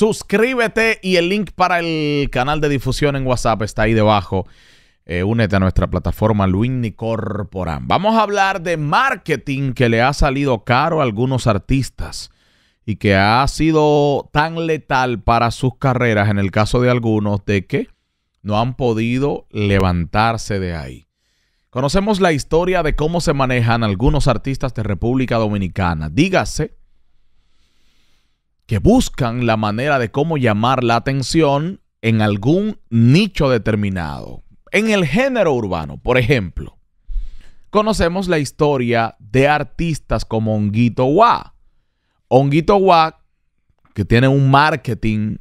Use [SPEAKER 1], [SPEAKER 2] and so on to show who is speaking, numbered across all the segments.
[SPEAKER 1] suscríbete y el link para el canal de difusión en WhatsApp está ahí debajo. Eh, únete a nuestra plataforma Luini Corporan. Vamos a hablar de marketing que le ha salido caro a algunos artistas y que ha sido tan letal para sus carreras en el caso de algunos de que no han podido levantarse de ahí. Conocemos la historia de cómo se manejan algunos artistas de República Dominicana. Dígase que buscan la manera de cómo llamar la atención en algún nicho determinado. En el género urbano, por ejemplo, conocemos la historia de artistas como Honguito Wa. Honguito Wa, que tiene un marketing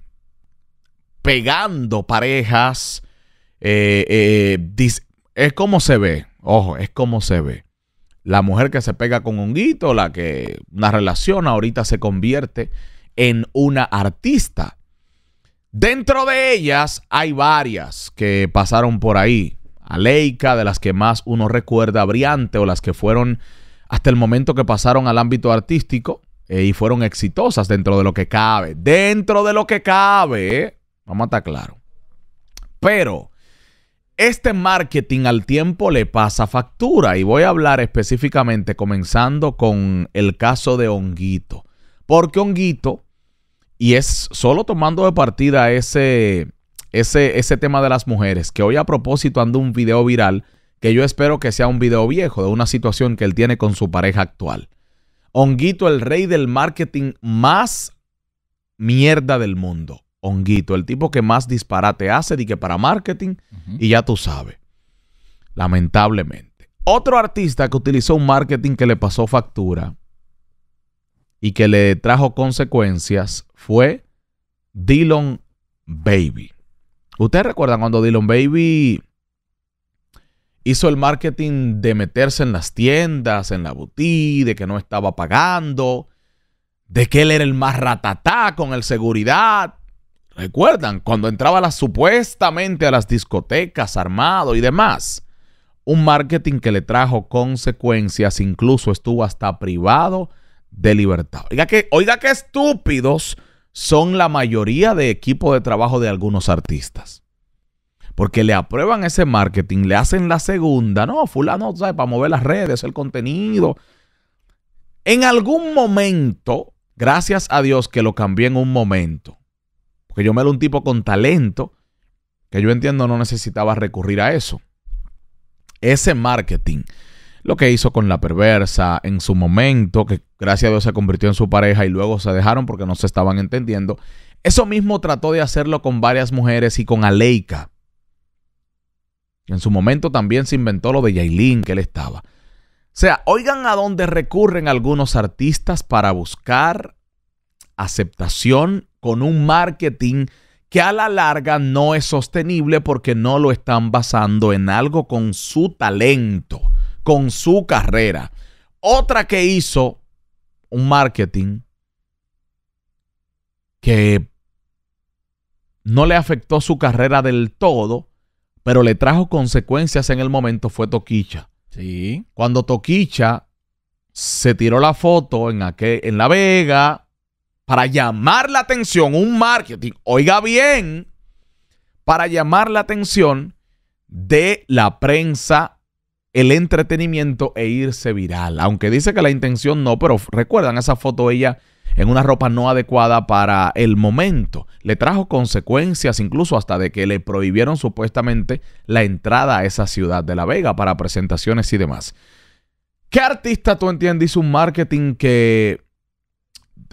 [SPEAKER 1] pegando parejas, eh, eh, es como se ve, ojo, es como se ve. La mujer que se pega con honguito, la que una relación ahorita se convierte en una artista. Dentro de ellas hay varias que pasaron por ahí. Aleika, de las que más uno recuerda, Briante, o las que fueron hasta el momento que pasaron al ámbito artístico eh, y fueron exitosas dentro de lo que cabe. Dentro de lo que cabe, vamos a estar claro. Pero este marketing al tiempo le pasa factura y voy a hablar específicamente comenzando con el caso de Honguito. Porque Honguito, y es solo tomando de partida ese, ese, ese tema de las mujeres, que hoy a propósito ando un video viral que yo espero que sea un video viejo de una situación que él tiene con su pareja actual. Honguito, el rey del marketing más mierda del mundo. Honguito, el tipo que más disparate hace y que para marketing, y ya tú sabes. Lamentablemente. Otro artista que utilizó un marketing que le pasó factura y que le trajo consecuencias fue Dillon Baby. ¿Ustedes recuerdan cuando Dillon Baby hizo el marketing de meterse en las tiendas, en la boutique, de que no estaba pagando, de que él era el más ratatá con el seguridad? ¿Recuerdan? Cuando entraba supuestamente a las discotecas armado y demás. Un marketing que le trajo consecuencias, incluso estuvo hasta privado de libertad. Oiga que, oiga que estúpidos son la mayoría de equipo de trabajo de algunos artistas. Porque le aprueban ese marketing, le hacen la segunda, no, fulano, ¿sabes? Para mover las redes, el contenido. En algún momento, gracias a Dios que lo cambié en un momento, porque yo me lo un tipo con talento que yo entiendo no necesitaba recurrir a eso. Ese marketing, lo que hizo con la perversa en su momento, que gracias a Dios se convirtió en su pareja y luego se dejaron porque no se estaban entendiendo. Eso mismo trató de hacerlo con varias mujeres y con Aleika. En su momento también se inventó lo de Yailin, que él estaba. O sea, oigan a dónde recurren algunos artistas para buscar aceptación con un marketing que a la larga no es sostenible porque no lo están basando en algo con su talento, con su carrera. Otra que hizo un marketing que no le afectó su carrera del todo, pero le trajo consecuencias en el momento fue Toquicha.
[SPEAKER 2] Sí.
[SPEAKER 1] Cuando Toquicha se tiró la foto en, aquel, en La Vega, para llamar la atención, un marketing, oiga bien, para llamar la atención de la prensa, el entretenimiento e irse viral. Aunque dice que la intención no, pero recuerdan esa foto ella en una ropa no adecuada para el momento. Le trajo consecuencias incluso hasta de que le prohibieron supuestamente la entrada a esa ciudad de La Vega para presentaciones y demás. ¿Qué artista tú entiendes un marketing que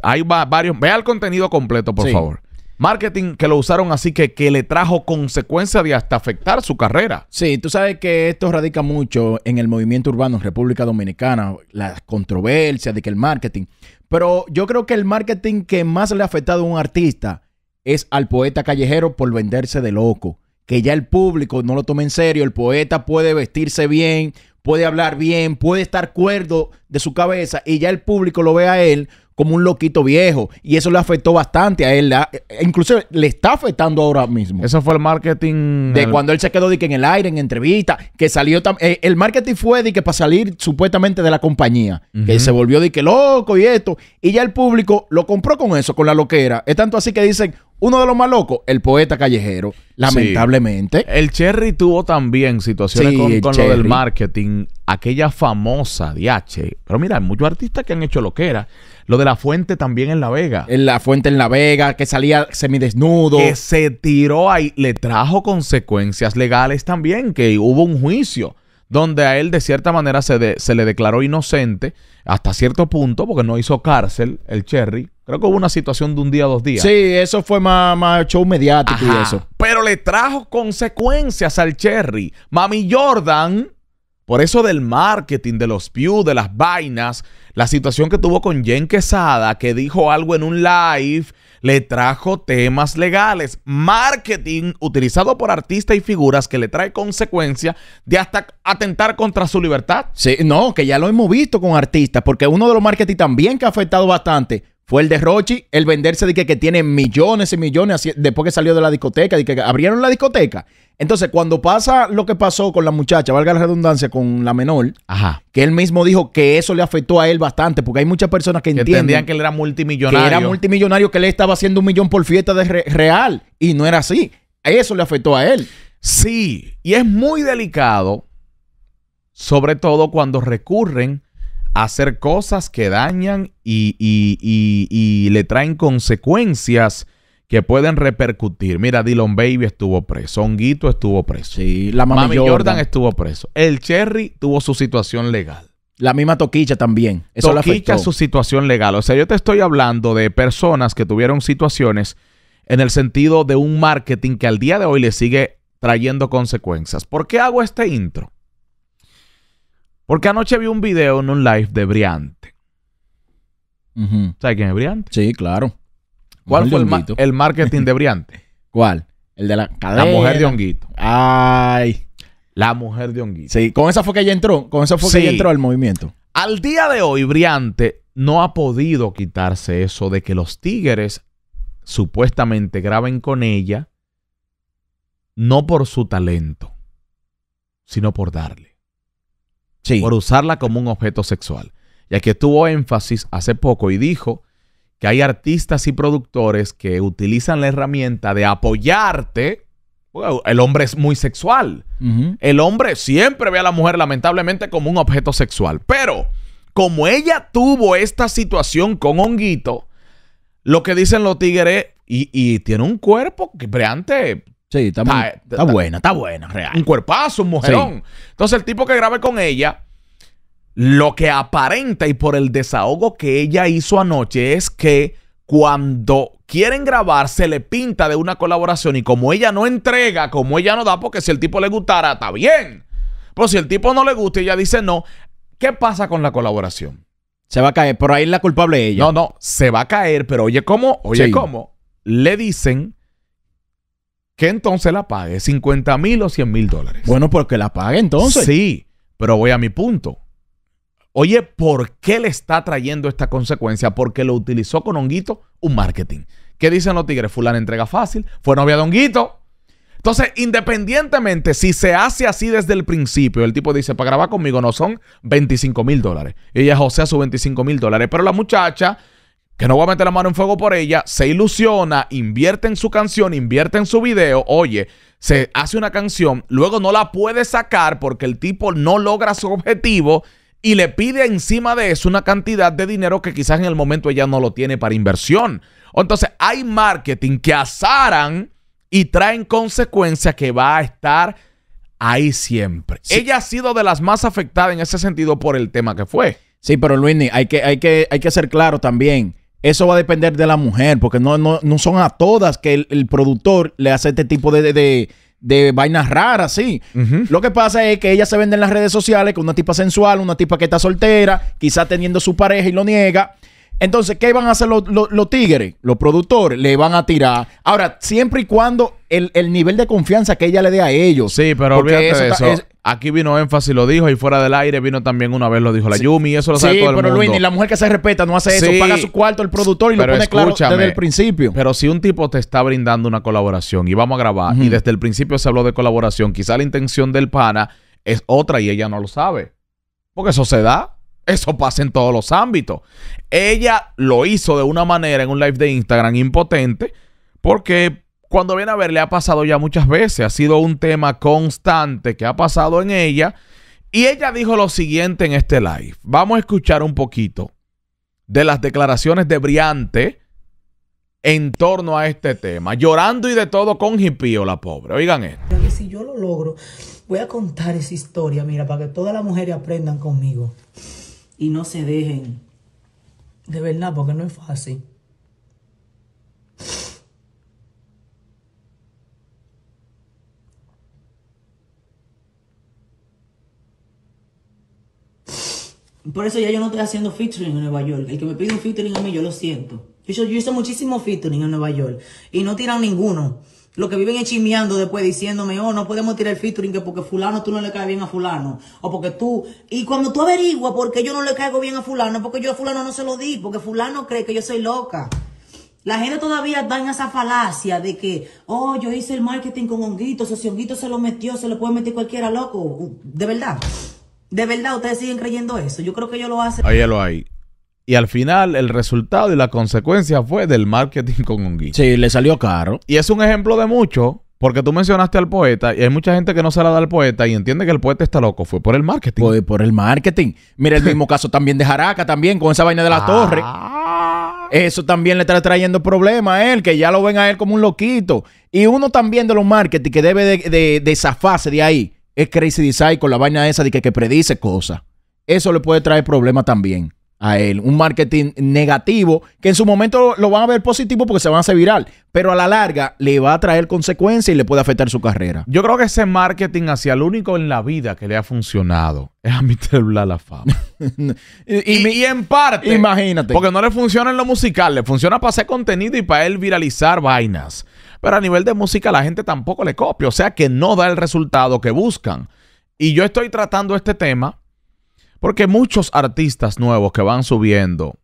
[SPEAKER 1] hay varios. Vea el contenido completo, por favor. Marketing que lo usaron así que, que le trajo consecuencias de hasta afectar su carrera.
[SPEAKER 2] Sí, tú sabes que esto radica mucho en el movimiento urbano en República Dominicana, las controversias de que el marketing. Pero yo creo que el marketing que más le ha afectado a un artista es al poeta callejero por venderse de loco que ya el público no lo tome en serio, el poeta puede vestirse bien, puede hablar bien, puede estar cuerdo de su cabeza y ya el público lo ve a él como un loquito viejo. Y eso le afectó bastante a él. E- inclusive le está afectando ahora mismo.
[SPEAKER 1] Eso fue el marketing.
[SPEAKER 2] De
[SPEAKER 1] el-
[SPEAKER 2] cuando él se quedó de que en el aire, en entrevista, que salió eh, el marketing fue de que para salir supuestamente de la compañía, que se volvió de que loco y esto, y ya el público lo compró con eso, con la loquera. Es tanto así que dicen, uno de los más locos, el poeta callejero, lamentablemente.
[SPEAKER 1] El Cherry tuvo también situaciones
[SPEAKER 2] Sí,
[SPEAKER 1] con, lo del marketing. Aquella famosa DH. Pero mira, hay muchos artistas que han hecho lo que era. Lo de la fuente también en La Vega.
[SPEAKER 2] En la fuente en La Vega, que salía semidesnudo.
[SPEAKER 1] que se tiró ahí, le trajo consecuencias legales también, que hubo un juicio donde a él de cierta manera se, de- se le declaró inocente hasta cierto punto, porque no hizo cárcel el Cherry. Creo que hubo una situación de un día, dos días.
[SPEAKER 2] Sí, eso fue más, más show mediático
[SPEAKER 1] Ajá.
[SPEAKER 2] y eso.
[SPEAKER 1] Pero le trajo consecuencias al Cherry. Mami Jordan, por eso del marketing, de los views, de las vainas, la situación que tuvo con Jen Quesada, que dijo algo en un live, le trajo temas legales. Marketing utilizado por artistas y figuras que le trae consecuencias de hasta atentar contra su libertad.
[SPEAKER 2] Sí, no, que ya lo hemos visto con artistas, porque uno de los marketing también que ha afectado bastante fue el de Rochi, el venderse de que, que tiene millones y millones así- después que salió de la discoteca, de que abrieron la discoteca. Entonces, cuando pasa lo que pasó con la muchacha, valga la redundancia, con la menor,
[SPEAKER 1] Ajá.
[SPEAKER 2] que él mismo dijo que eso le afectó a él bastante, porque hay muchas personas que
[SPEAKER 1] Que
[SPEAKER 2] entienden
[SPEAKER 1] entendían que él era multimillonario.
[SPEAKER 2] que era multimillonario, que él estaba haciendo un millón por fiesta de re- real, y no era así. Eso le afectó a él.
[SPEAKER 1] Sí, y es muy delicado, sobre todo cuando recurren hacer cosas que dañan y, y- y- y le traen consecuencias que pueden repercutir. Mira, Dylan Baby estuvo preso, Honguito estuvo preso,
[SPEAKER 2] Sí, la
[SPEAKER 1] Mami,
[SPEAKER 2] mami,
[SPEAKER 1] Jordan.
[SPEAKER 2] Jordan,
[SPEAKER 1] estuvo preso, el Cherry tuvo su situación legal.
[SPEAKER 2] la misma Toquicha también. Eso
[SPEAKER 1] Toquicha su situación legal. O sea, yo te estoy hablando de personas que tuvieron situaciones en el sentido de un marketing que al día de hoy le sigue trayendo consecuencias. ¿Por qué hago este intro? Porque anoche vi un video en un live de Briante. ¿Sabes quién es Briante?
[SPEAKER 2] Sí, claro.
[SPEAKER 1] ¿Cuál fue el, ma-
[SPEAKER 2] Honguito.
[SPEAKER 1] el marketing de Briante?
[SPEAKER 2] ¿Cuál? El de la cadena.
[SPEAKER 1] La mujer de Honguito.
[SPEAKER 2] Ay.
[SPEAKER 1] La mujer de Honguito.
[SPEAKER 2] Sí, con esa fue que ella entró. Con esa fue
[SPEAKER 1] Sí.
[SPEAKER 2] que ella entró al movimiento.
[SPEAKER 1] Al día de hoy, Briante no ha podido quitarse eso de que los tigres supuestamente graben con ella, no por su talento, sino por darle,
[SPEAKER 2] Sí.
[SPEAKER 1] por usarla como un objeto sexual. Ya que tuvo énfasis hace poco y dijo que hay artistas y productores que utilizan la herramienta de apoyarte. El hombre es muy sexual. El hombre siempre ve a la mujer lamentablemente como un objeto sexual. Pero como ella tuvo esta situación con Honguito, lo que dicen los tigres, y, y tiene un cuerpo que breante,
[SPEAKER 2] Sí, está, muy-
[SPEAKER 1] está-
[SPEAKER 2] está buena, está buena,
[SPEAKER 1] un
[SPEAKER 2] real.
[SPEAKER 1] cuerpazo, un mujerón. Entonces el tipo que grabe con ella, lo que aparenta y por el desahogo que ella hizo anoche es que cuando quieren grabar se le pinta de una colaboración y como ella no entrega, como ella no da, porque si el tipo le gustara, está bien. Pero si el tipo no le gusta y ella dice no, ¿qué pasa con la colaboración?
[SPEAKER 2] Se va a caer. Por ahí la culpable es ella.
[SPEAKER 1] No, no, se va a caer, pero oye, ¿cómo? Oye,
[SPEAKER 2] Sí.
[SPEAKER 1] ¿cómo? Le dicen que entonces la pague 50 mil o 100 mil dólares.
[SPEAKER 2] Bueno, porque la pague entonces.
[SPEAKER 1] Sí, pero voy a mi punto. Oye, ¿por qué le está trayendo esta consecuencia? Porque lo utilizó con Honguito un marketing. ¿Qué dicen los tigres? Fulana entrega fácil, fue novia de Honguito. Entonces, independientemente, si se hace así desde el principio, el tipo dice, para grabar conmigo no son 25 mil dólares. Ella josea sus 25 mil dólares. Pero la muchacha, que no voy a meter la mano en fuego por ella, se ilusiona, invierte en su canción, invierte en su video. Oye, se hace una canción, luego no la puede sacar porque el tipo no logra su objetivo y le pide encima de eso una cantidad de dinero que quizás en el momento ella no lo tiene para inversión. Entonces hay marketing que azaran y traen consecuencias que va a estar ahí siempre. Ella ha sido de las más afectadas en ese sentido por el tema que fue.
[SPEAKER 2] Sí, pero Luis, hay que, hay que, hay que ser claro también. Eso va a depender de la mujer, porque no, no, no son a todas que el, el productor le hace este tipo de, de, de- de vainas raras, sí. Lo que pasa es que ella se vende en las redes sociales con una tipa sensual, una tipa que está soltera, quizá teniendo su pareja y lo niega. Entonces, ¿qué van a hacer los, los- los tigres? Los productores le van a tirar. Ahora, siempre y cuando el, el nivel de confianza que ella le dé a ellos.
[SPEAKER 1] Sí, pero olvídate de
[SPEAKER 2] eso
[SPEAKER 1] eso.
[SPEAKER 2] ta- es-
[SPEAKER 1] Aquí vino énfasis, lo dijo, y fuera del aire vino también una vez, lo dijo la Yumi, eso lo sabe
[SPEAKER 2] Sí,
[SPEAKER 1] todo el
[SPEAKER 2] pero
[SPEAKER 1] mundo.
[SPEAKER 2] Luis, ni la mujer que se respeta no hace eso.
[SPEAKER 1] Sí,
[SPEAKER 2] Paga su cuarto el productor y lo
[SPEAKER 1] pero
[SPEAKER 2] pone claro desde el principio.
[SPEAKER 1] Pero si un tipo te está brindando una colaboración y vamos a grabar, y desde el principio se habló de colaboración, quizá la intención del pana es otra y ella no lo sabe. Porque eso se da. Eso pasa en todos los ámbitos. Ella lo hizo de una manera en un live de Instagram impotente, porque cuando viene a ver, le ha pasado ya muchas veces. Ha sido un tema constante que ha pasado en ella. Y ella dijo lo siguiente en este live. Vamos a escuchar un poquito de las declaraciones de Briante en torno a este tema. Llorando y de todo con hipío, la pobre. Oigan esto.
[SPEAKER 3] Si yo lo logro, voy a contar esa historia, mira, para que todas las mujeres aprendan conmigo y no se dejen. De verdad, porque no es fácil. Por eso ya yo no estoy haciendo featuring en Nueva York. El que me pide un featuring a mí, yo lo siento. Yo, hice- muchísimo featuring en Nueva York y no tiran ninguno. Los que viven chismeando después diciéndome, oh, no podemos tirar el featuring que porque fulano tú no le caes bien a fulano. O porque tú... Y cuando tú averiguas por qué yo no le caigo bien a fulano, porque yo a fulano no se lo di, porque fulano cree que yo soy loca. La gente todavía está en esa falacia de que, oh, yo hice el marketing con honguitos, o si honguito se lo metió, se lo puede meter cualquiera loco. De verdad. De verdad, ustedes siguen creyendo eso. Yo creo que ellos lo hacen.
[SPEAKER 1] Ahí. Y al final, el resultado y la consecuencia fue del marketing con honguito.
[SPEAKER 2] Sí, le salió caro.
[SPEAKER 1] Y es un ejemplo de mucho, porque tú mencionaste al poeta, y hay mucha gente que no se la da al poeta y entiende que el poeta está loco. Fue por el marketing.
[SPEAKER 2] Por, por el marketing. Mira el mismo caso también de Jaraca, también con esa vaina de la torre.
[SPEAKER 1] Ah.
[SPEAKER 2] Eso también le está trayendo problemas a él, que ya lo ven a él como un loquito. Y uno también de los marketing que debe de, de, de zafarse de ahí es Crazy Design con la vaina esa de que, que predice cosas. Eso le puede traer problemas también a él. Un marketing negativo que en su momento lo, lo van a ver positivo porque se van a hacer viral. Pero a la larga le va a traer consecuencias y le puede afectar su carrera.
[SPEAKER 1] Yo creo que ese marketing hacia el único en la vida que le ha funcionado es a Mr. Bla la fama.
[SPEAKER 2] Y,
[SPEAKER 1] y en parte.
[SPEAKER 2] Imagínate.
[SPEAKER 1] Porque no le funciona en lo musical, le funciona para hacer contenido y para él viralizar vainas. Pero a nivel de música la gente tampoco le copia, o sea que no da el resultado que buscan. Y yo estoy tratando este tema porque muchos artistas nuevos que van subiendo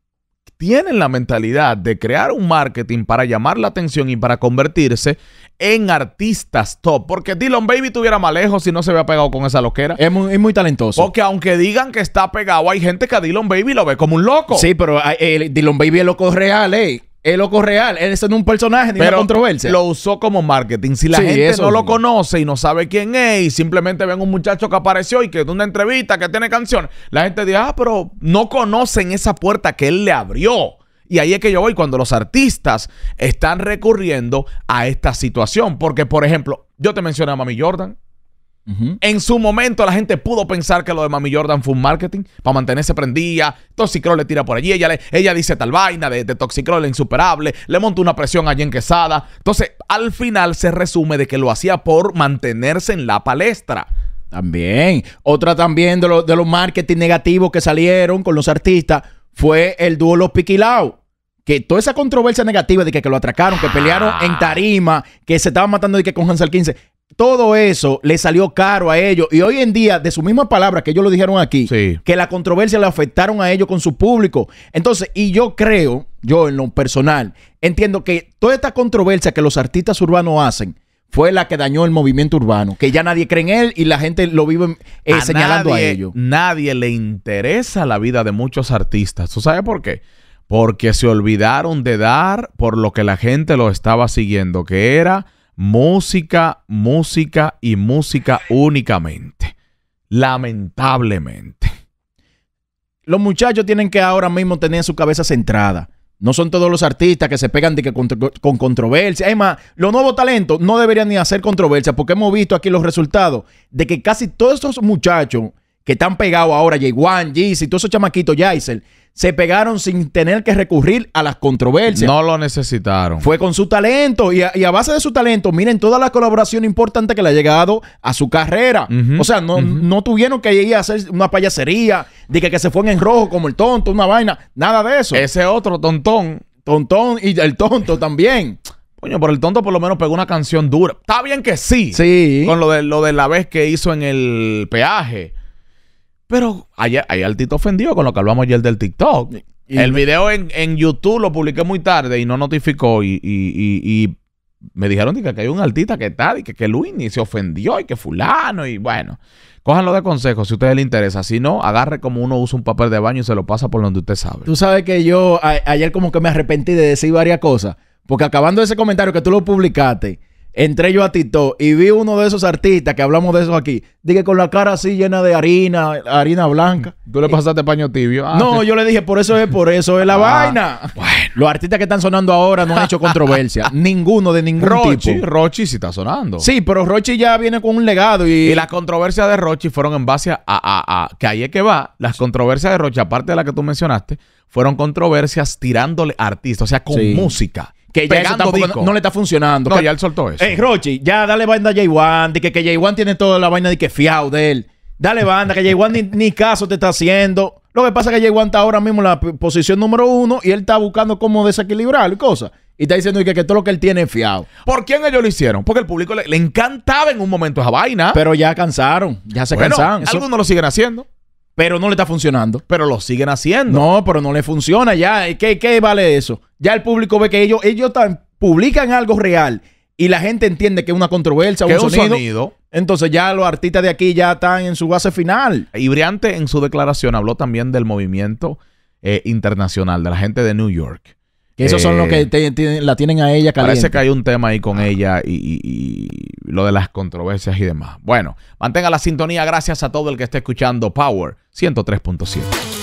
[SPEAKER 1] tienen la mentalidad de crear un marketing para llamar la atención y para convertirse en artistas top. Porque Dylan Baby tuviera más lejos si no se había pegado con esa loquera.
[SPEAKER 2] es, muy, es muy talentoso.
[SPEAKER 1] Porque aunque digan que está pegado, hay gente que a Dylan Baby lo ve como un loco.
[SPEAKER 2] Sí, pero el Dylan Baby es loco real, eh. Es loco real. Él es un personaje, ni una
[SPEAKER 1] pero
[SPEAKER 2] controversia.
[SPEAKER 1] lo usó como marketing. Si la
[SPEAKER 2] Sí,
[SPEAKER 1] gente
[SPEAKER 2] eso
[SPEAKER 1] no lo conoce y no sabe quién es y simplemente ven un muchacho que apareció y que de una entrevista que tiene canción, la gente dice, ah, pero no conocen esa puerta que él le abrió. Y ahí es que yo voy cuando los artistas están recurriendo a esta situación. Porque, por ejemplo, yo te mencioné a Mami Jordan. En su momento la gente pudo pensar que lo de Mami Jordan fue un marketing para mantenerse prendida. Toxicrol le tira por allí. Ella, le- ella dice tal vaina de, de Toxicrol insuperable. Le monta una presión allí en Quesada. Entonces, al final se resume de que lo hacía por mantenerse en la palestra.
[SPEAKER 2] También. Otra también de, los de los marketing negativos que salieron con los artistas fue el dúo Los Piquilaos. Que toda esa controversia negativa de que, que lo atracaron, que pelearon
[SPEAKER 1] Ah.
[SPEAKER 2] en tarima, que se estaban matando de que con Hansel 15. Todo eso le salió caro a ellos. Y hoy en día, de sus mismas palabras que ellos lo dijeron aquí,
[SPEAKER 1] Sí.
[SPEAKER 2] que la controversia le afectaron a ellos con su público. Entonces, y yo creo, yo en lo personal, entiendo que toda esta controversia que los artistas urbanos hacen fue la que dañó el movimiento urbano, que ya nadie cree en él y la gente lo vive eh, señalando
[SPEAKER 1] nadie,
[SPEAKER 2] a ellos.
[SPEAKER 1] Nadie le interesa la vida de muchos artistas. ¿Tú sabes por qué? Porque se olvidaron de dar por lo que la gente lo estaba siguiendo, que era música, música y música únicamente. Lamentablemente.
[SPEAKER 2] Los muchachos tienen que ahora mismo tener su cabeza centrada. No son todos los artistas que se pegan de que con, con controversia. Es más, los nuevos talentos no deberían ni hacer controversia porque hemos visto aquí los resultados de que casi todos estos muchachos que están pegados ahora, J1, Jeezy, todos esos chamaquitos, Yaisel, se pegaron sin tener que recurrir a las controversias.
[SPEAKER 1] No lo necesitaron.
[SPEAKER 2] Fue con su talento y a, y a base de su talento, miren toda la colaboración importante que le ha llegado a su carrera. O sea, no, no tuvieron que ir a hacer una payasería, de que, que se fue en rojo como el tonto, una vaina, nada de eso.
[SPEAKER 1] Ese otro tontón,
[SPEAKER 2] Tontón y el tonto también.
[SPEAKER 1] coño, por el tonto por lo menos pegó una canción dura. Está bien que sí.
[SPEAKER 2] Sí.
[SPEAKER 1] Con lo de, lo de la vez que hizo en el peaje. Pero ayer, ayer el Tito ofendió con lo que hablamos ayer del TikTok.
[SPEAKER 2] Y-
[SPEAKER 1] el video en, en YouTube lo publiqué muy tarde y no notificó. Y, y- y- me dijeron que, que hay un artista que tal y que, que Luis se ofendió y que fulano. Y bueno, cójanlo de consejo si a ustedes les interesa. Si no, agarre como uno usa un papel de baño y se lo pasa por donde usted sabe.
[SPEAKER 2] Tú sabes que yo a- ayer como que me arrepentí de decir varias cosas. Porque acabando ese comentario que tú lo publicaste, entré yo a TikTok y vi uno de esos artistas que hablamos de eso aquí. Dije con la cara así llena de harina, harina blanca.
[SPEAKER 1] ¿Tú le pasaste paño tibio? Ah,
[SPEAKER 2] no, yo le dije, por eso es, por eso es la
[SPEAKER 1] Ah,
[SPEAKER 2] vaina. Los artistas que están sonando ahora no han hecho controversia. Ninguno de ningún
[SPEAKER 1] Rochi,
[SPEAKER 2] tipo.
[SPEAKER 1] Rochi sí está sonando.
[SPEAKER 2] Sí, pero Rochi ya viene con un legado y,
[SPEAKER 1] Y las controversias de Rochi fueron en base a, a- a- a- que ahí es que va. Las controversias de Rochi, aparte de la que tú mencionaste, fueron controversias tirándole a artistas, o sea, con
[SPEAKER 2] Sí.
[SPEAKER 1] música.
[SPEAKER 2] Que ya eso tampoco no, no le está funcionando.
[SPEAKER 1] No,
[SPEAKER 2] Que-
[SPEAKER 1] ya él soltó eso.
[SPEAKER 2] Eh, Rochi, ya dale banda a J1, de que, que J1 tiene toda la vaina de que fiao de él. Dale banda, que J1 ni, ni caso te está haciendo. Lo que pasa es que J1 está ahora mismo en la posición número uno y él está buscando cómo desequilibrar y cosas. Y está diciendo que, que todo lo que él tiene es fiao.
[SPEAKER 1] ¿Por quién ellos lo hicieron? Porque el público le, le encantaba en un momento esa vaina.
[SPEAKER 2] Pero ya cansaron, ya se
[SPEAKER 1] bueno,
[SPEAKER 2] cansaron.
[SPEAKER 1] Algunos lo siguen haciendo,
[SPEAKER 2] pero no le está funcionando.
[SPEAKER 1] pero lo siguen haciendo.
[SPEAKER 2] No, pero no le funciona ya. ¿Qué, qué vale eso? Ya el público ve que ellos, ellos tan- publican algo real y la gente entiende que es una controversia, un,
[SPEAKER 1] un
[SPEAKER 2] sonido.
[SPEAKER 1] sonido.
[SPEAKER 2] Entonces ya los artistas de aquí ya están en su base final.
[SPEAKER 1] Y Briante en su declaración habló también del movimiento eh, internacional, de la gente de New York.
[SPEAKER 2] Que esos son
[SPEAKER 1] Eh,
[SPEAKER 2] los que te- te- la tienen a ella caliente.
[SPEAKER 1] Parece que hay un tema ahí con ella y, y- y lo de las controversias y demás. Bueno, mantenga la sintonía. Gracias a todo el que esté escuchando Power 103.7.